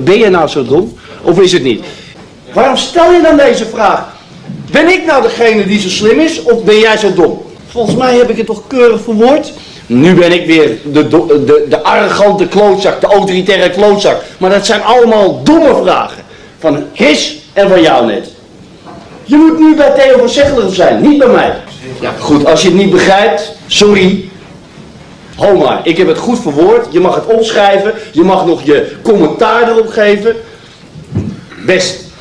Ben je nou zo dom? Of is het niet? Waarom stel je dan deze vraag? Ben ik nou degene die zo slim is of ben jij zo dom? Volgens mij heb ik het toch keurig verwoord? Nu ben ik weer de, de, de arrogante klootzak, de autoritaire klootzak. Maar dat zijn allemaal domme vragen. Van His en van jou net. Je moet nu bij Theo van zijn, niet bij mij. Ja, goed, als je het niet begrijpt, sorry. Hou maar, ik heb het goed verwoord. Je mag het opschrijven. Je mag nog je commentaar erop geven. Best.